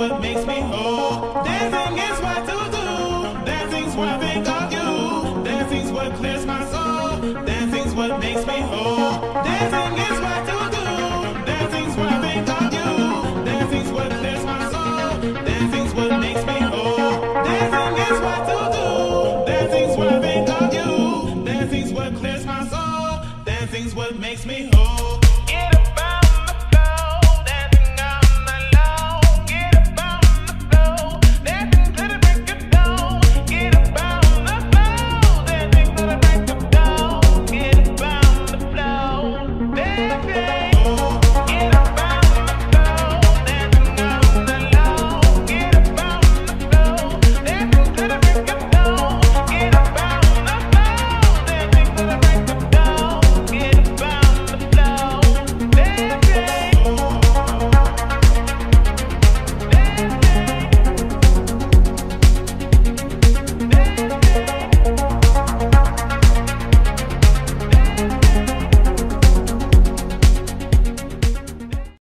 What makes me whole. Dancing is what to do. Dancing's what I think of you. Dancing's what clears my soul. Dancing's what makes me whole. Dancing is what to do. Dancing's what I think of you. Dancing's what clears my soul. Dancing's what makes me whole. Dancing is what to do. Dancing's what I think of you. Dancing's what clears my soul. Dancing's what makes me whole.